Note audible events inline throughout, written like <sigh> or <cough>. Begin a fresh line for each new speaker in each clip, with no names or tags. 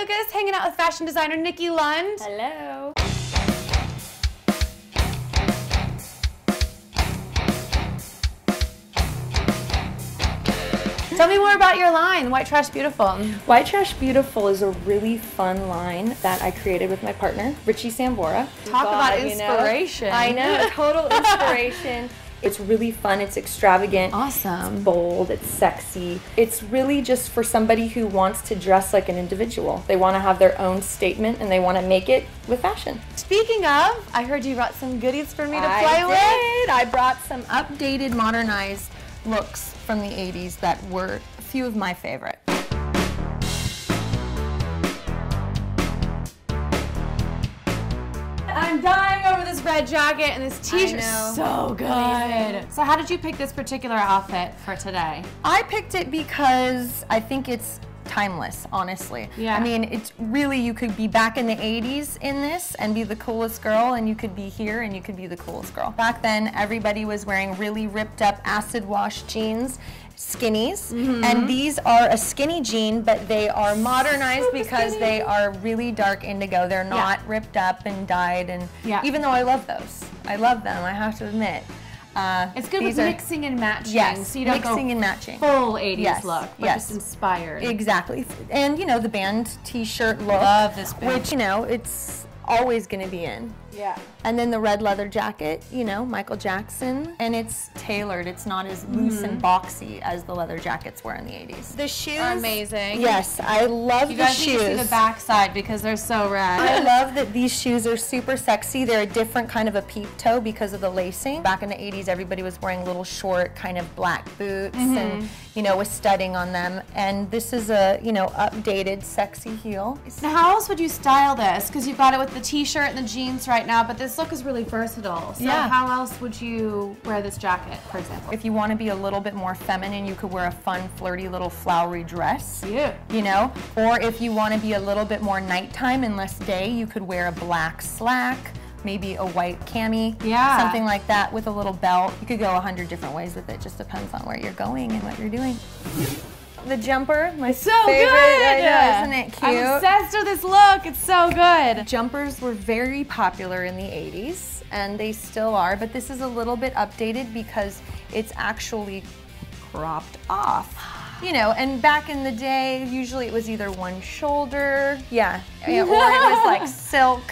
Lucas, hanging out with fashion designer Nikki Lund.
Hello.
Tell me more about your line, White Trash Beautiful.
White Trash Beautiful is a really fun line that I created with my partner, Richie Sambora.
Talk about
God, you know.
inspiration.
I know, total <laughs> inspiration. It's really fun, it's extravagant.
Awesome.
It's bold, it's sexy. It's really just for somebody who wants to dress like an individual. They want to have their own statement and they want to make it with fashion.
Speaking of, I heard you brought some goodies for me to
I
play with.
did. I brought some updated, modernized looks from the 80s that were a few of my favorite.
I'm dying over this red jacket and this t-shirt. So good.
Amazing.
So how did you pick this particular outfit for today?
I picked it because I think it's timeless, honestly.
Yeah.
I mean, it's really, you could be back in the 80s in this and be the coolest girl, and you could be here and you could be the coolest girl. Back then, everybody was wearing really ripped up acid wash jeans. Skinnies,
Mm-hmm.
and these are a skinny jean, but they are modernized because they are really dark indigo. They're not ripped up and dyed, and
Yeah.
even though I love those, I love them. I have to admit. Uh,
It's good with
are-
mixing and matching.
Yes,
so you don't
mixing
go
and matching.
full 80s
Yes,
look, but
yes.
just inspired.
Exactly. And you know, the band t-shirt look.
Love this band.
Which, you know, it's always going to be in.
Yeah.
And then the red leather jacket, you know, Michael Jackson. And it's tailored. It's not as loose and mm-hmm. boxy as the leather jackets were in the 80s. The shoes.
Are amazing.
Yes, I love
You
the
guys
shoes.
need to see the backside because they're so rad.
I <laughs> love that these shoes are super sexy. They're a different kind of a peep toe because of the lacing. Back in the 80s, everybody was wearing little short kind of black boots and, mm-hmm. you know, with studding on them. And this is a, you know, updated sexy heel.
Now, how else would you style this? Because you've got it with the t-shirt and the jeans right now, but this look is really versatile. So
Yeah.
how else would you wear this jacket, for example?
If you want to be a little bit more feminine, you could wear a fun, flirty little flowery dress.
Yeah.
You know? Or if you want to be a little bit more nighttime and less day, you could wear a black slack, maybe a white cami.
Yeah.
Something like that with a little belt. You could go a hundred different ways with it. Just depends on where you're going and what you're doing. The jumper, my
So
favorite.
good!
Know, isn't it cute?
I'm obsessed with this look. It's so good.
Jumpers were very popular in the 80s, and they still are, but this is a little bit updated because it's actually cropped off. You know, and back in the day, usually it was either one shoulder, yeah, yeah, or it was <laughs> like silk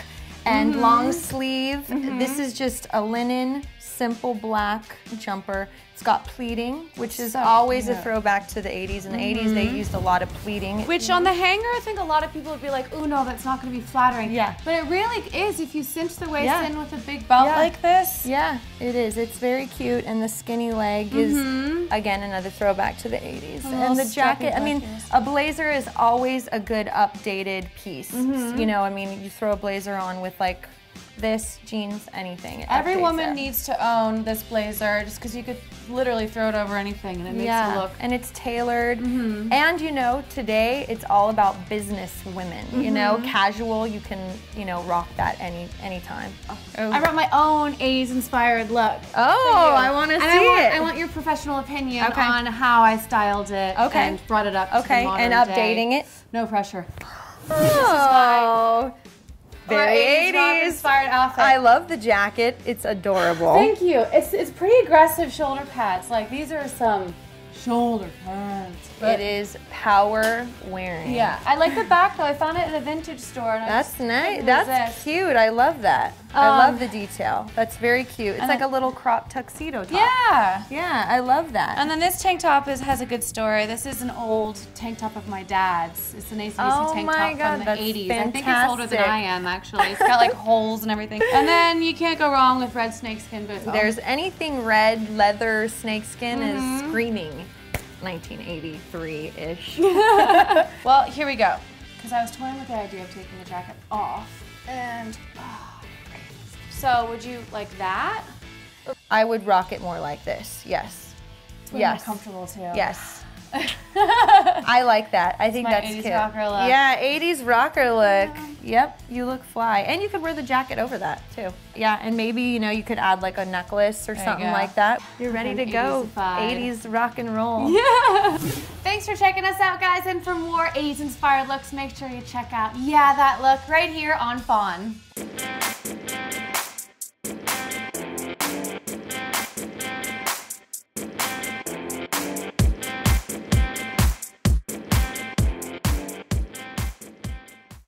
and
Mm-hmm.
long sleeve. This is just a linen, simple black jumper. It's got pleating, which is always a throwback to the 80s. In the 80s, they mm-hmm. used a lot of pleating.
Which on the hanger, I think a lot of people would be like, "Oh no, that's not going to be flattering."
Yeah.
But it really is if you cinch the waist
Yeah.
in with a big belt
Yeah.
like this.
Yeah, it is. It's very cute, and the skinny leg is mm-hmm. again another throwback to the 80s.
little
And the jacket, I mean, a blazer is always a good updated piece. Mm-hmm. You know, I mean, you throw a blazer on with like this, jeans, anything.
Every woman
it.
needs to own this blazer just because you could literally throw it over anything and it makes
yeah,
it look.
and it's tailored. Mm-hmm. And you know, today it's all about business women. You mm-hmm. know, casual, you can you know rock that any anytime. Oh,
I brought my own 80s inspired look.
oh I want to see
I want,
it.
I want your professional opinion
Okay.
on how I styled it
Okay.
and brought it up to
okay, and updating
day.
it.
No pressure.
Oh, very
80s rock
80s.
Inspired outfit.
I love the jacket. It's adorable.
Thank you. It's, it's pretty aggressive shoulder pads. Like these are some shoulder pads.
It is power wearing.
Yeah, I like the back though. I found it at a vintage store. And
That's
just
nice. That's cute. I love that. I
Um,
love the detail. That's very cute. It's like
then-
a little crop tuxedo top.
Yeah.
Yeah, I love that.
And then this tank top is, has a good story. This is an old tank top of my dad's. It's an ACDC
Oh
tank
my
top
God,
from the
that's
80s. I think it's older than. I am actually. It's got like <laughs> holes and everything. And then you can't go wrong with red snakeskin boots.
There's anything red, leather, snakeskin
Mm-hmm.
is screaming 1983-ish. <laughs> <laughs>
Well, here we go. Because I was toying with the idea of taking the jacket off. And, oh, so would you like that?
I would rock it more like this. Yes.
It's
Yes.
more comfortable too.
Yes. <laughs> I like that. I think that's
80s
cute.
rocker look.
Yeah, 80s rocker look. Yep, you look fly. And you could wear the jacket over that too. Yeah, and maybe, you know, you could add like a necklace or
you
something like that. You're ready to
An
go.
80s-ified.
80s rock and roll.
Yeah. <laughs> Thanks for checking us out, guys. And for more 80s inspired looks, make sure you check out Yeah That Look right here on Fawn.